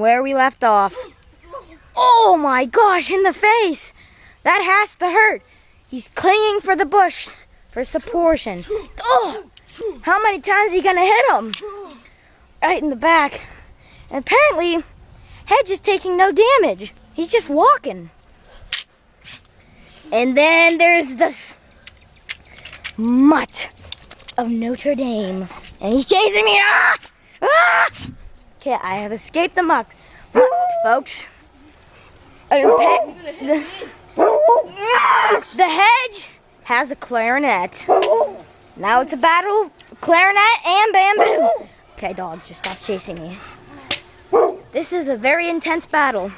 where we left off. Oh my gosh, in the face! That has to hurt. He's clinging for the bush for support. Oh! How many times is he gonna hit him? Right in the back. And apparently, Hedge is taking no damage. He's just walking. And then there's this mutt of Notre Dame. And he's chasing me. Ah! Ah! Okay, I have escaped the muck. Mutt, folks. The, the hedge has a clarinet. Now it's a battle of clarinet and bamboo. Okay, dog, just stop chasing me. This is a very intense battle.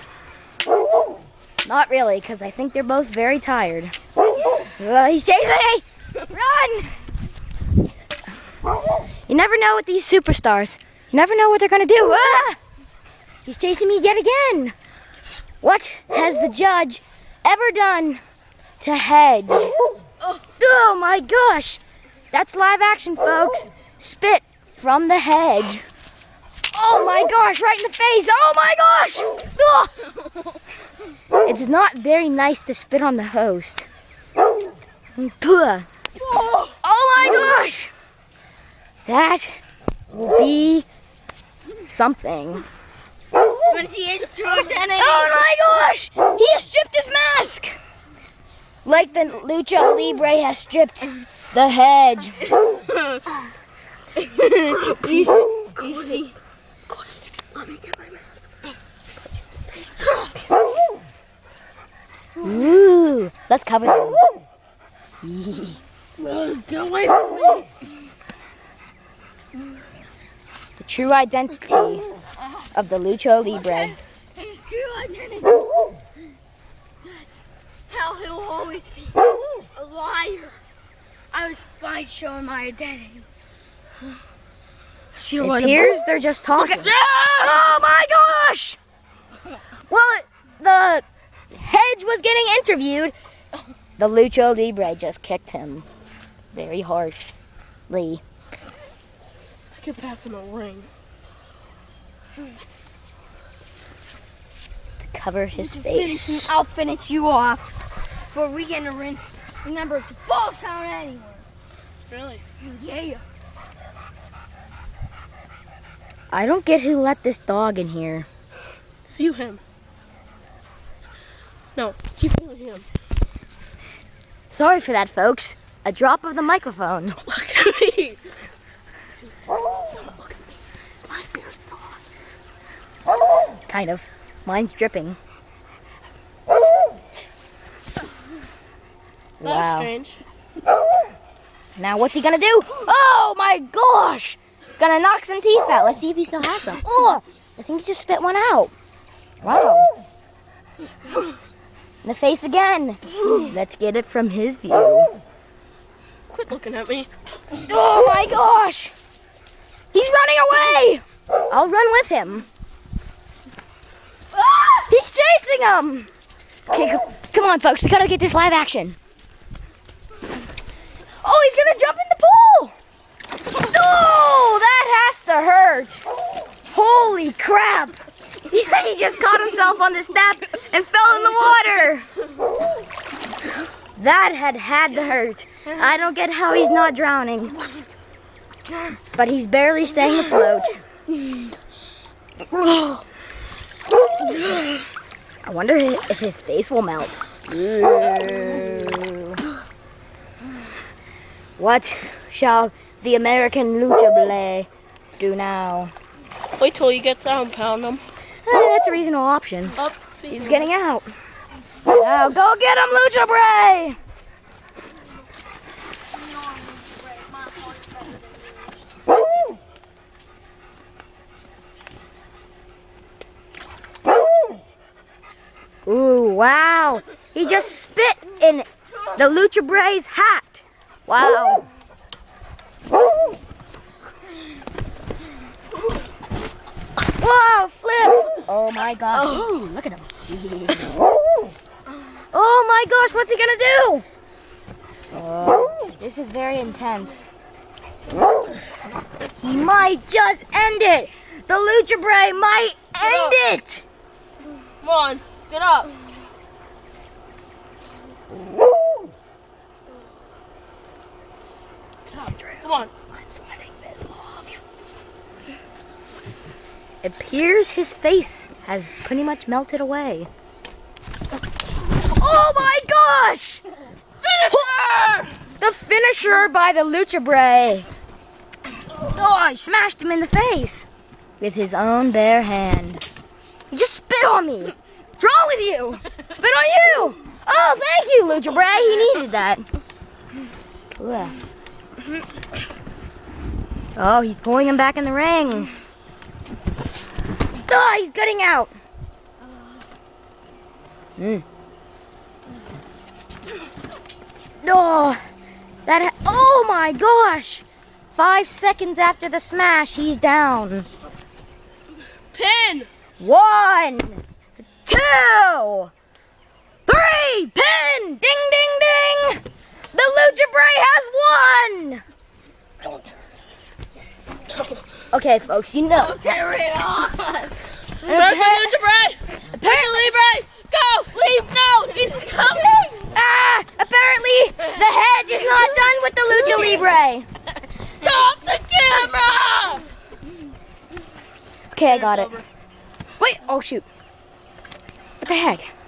Not really, because I think they're both very tired. Uh, he's chasing me! Run! You never know with these superstars. Never know what they're gonna do. Ah! He's chasing me yet again. What has the judge ever done to Hedge? Oh my gosh! That's live action, folks. Spit from the hedge. Oh my gosh, right in the face. Oh my gosh! Ugh. It's not very nice to spit on the host. Oh my gosh! That will be something. When she is Jordan Oh my gosh! He has stripped his mask! Like the Lucha Libre has stripped the hedge. Easy. Ooh, let's cover them. Get away from me. The true identity of the Lucha Libre. His true identity. That's how he'll always be. A liar. I was fine showing my identity. She It appears they're just talking. at- Oh my gosh! Well, the hedge was getting interviewed. The Lucha Libre just kicked him very harshly get back in the ring. to cover his Finish me. face. I'll finish you off before we get in the ring. Remember, it's a false count anyway. Really? Yeah. I don't get who let this dog in here. You him. No, keep viewing him. Sorry for that, folks. A drop of the microphone. Look at me. Look at me. Is my beard still on? Kind of. Mine's dripping. That Wow. strange. Now what's he gonna do? Oh my gosh! Gonna knock some teeth out. Let's see if he still has some. Oh, I think he just spit one out. Wow. In the face again. Let's get it from his view. Quit looking at me. Oh my gosh! He's running away! I'll run with him. He's chasing him! Okay, co- come on, folks. We gotta get this live action. Oh, he's gonna jump in the pool! Oh, that has to hurt! Holy crap! he just caught himself on the step and fell in the water! That had had to hurt. I don't get how he's not drowning. But he's barely staying afloat. I wonder if his face will melt. What shall the American Lucha Blay do now? Wait till he gets out and pound him. Eh, that's a reasonable option. Speaking He's getting out. Now go get him, Lucha Bray! Ooh, wow. He just spit in the Lucha Bray's hat. Wow. Whoa, flip! Oh my gosh. Oh. Ooh, look at him. Oh my gosh, what's he gonna do? Oh, this is very intense. He might just end it. The Lucha Bray might end it. Come on, get up. Come on. It appears his face has pretty much melted away. Oh my gosh! Finisher! The finisher by the Lucha Bray. Oh, I smashed him in the face with his own bare hand. He just spit on me. With you? Spit on you! Oh, thank you, Lucha Bray. He needed that. Oh, he's pulling him back in the ring. Oh, he's getting out. Mm. Oh, that. Oh my gosh! Five seconds after the smash, he's down. Pin! One, two, three, pin! Ding, ding, ding! The Lucha Bray has won! Don't turn off Okay, folks, you know. tear it off! Where's the Lucha Bray? Apparently, Bray! Go! Leave now! He's coming! Ah! Apparently, the hedge is not done with the Lucha Libre. Stop the camera! Okay, I got it. Wait, oh shoot. What the heck?